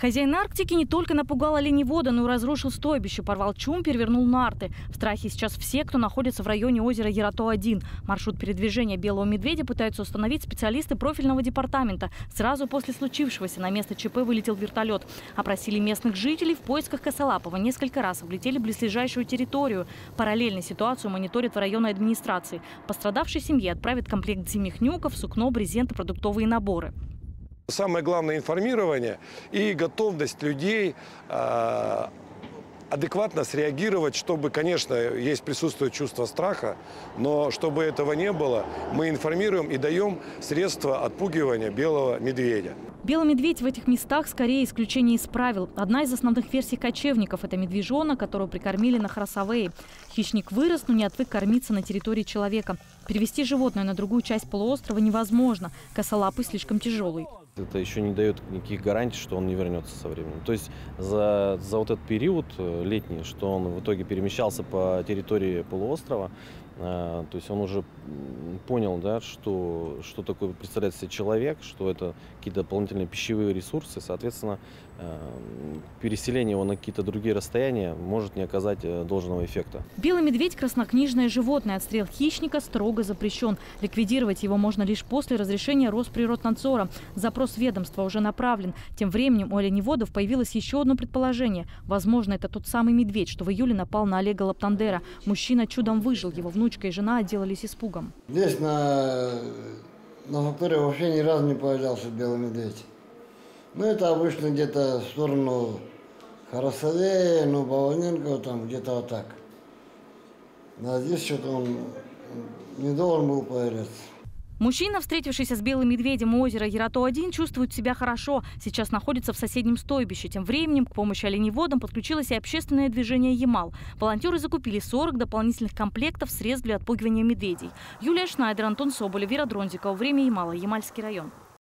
Хозяин Арктики не только напугал оленевода, но и разрушил стойбище, порвал чум, перевернул нарты. В страхе сейчас все, кто находится в районе озера Ярато-1. Маршрут передвижения белого медведя пытаются установить специалисты профильного департамента. Сразу после случившегося на место ЧП вылетел вертолет. Опросили местных жителей в поисках Косолапова. Несколько раз облетели близлежащую территорию. Параллельно ситуацию мониторят в районной администрации. Пострадавшей семье отправят комплект зимних нюков, сукно, брезент и продуктовые наборы. Самое главное информирование и готовность людей э, адекватно среагировать, чтобы, конечно, есть присутствует чувство страха, но чтобы этого не было, мы информируем и даем средства отпугивания белого медведя. Белый медведь в этих местах скорее исключение из правил. Одна из основных версий кочевников – это медвежонок, которого прикормили на Харасавее. Хищник вырос, но не отвык кормиться на территории человека. Перевести животное на другую часть полуострова невозможно. Косолапый слишком тяжелый. Это еще не дает никаких гарантий, что он не вернется со временем. То есть за, за вот этот период э, летний, что он в итоге перемещался по территории полуострова, то есть он уже понял, да, что, что такое представляет себе человек, что это какие-то дополнительные пищевые ресурсы, соответственно, э, переселение его на какие-то другие расстояния может не оказать должного эффекта. Белый медведь – краснокнижное животное. Отстрел хищника строго запрещен. Ликвидировать его можно лишь после разрешения Росприроднадзора. Запрос ведомства уже направлен. Тем временем у оленеводов появилось еще одно предположение. Возможно, это тот самый медведь, что в июле напал на Олега Лаптандера. Мужчина чудом выжил. Его внучка и жена отделались испугом. Здесь на, на факторе вообще ни разу не появлялся белый медведь. Ну, это обычно где-то в сторону Харасовея, ну, Бавоненко, там где-то вот так. А здесь что-то он не должен был появляться. Мужчина, встретившийся с белым медведем у озера Ярато-1, чувствует себя хорошо. Сейчас находится в соседнем стойбище. Тем временем к помощи оленеводам подключилось и общественное движение «Ямал». Волонтеры закупили 40 дополнительных комплектов средств для отпугивания медведей. Юлия Шнайдер, Антон Соболев, Вера Дронзикова. Время Ямала. Ямальский район.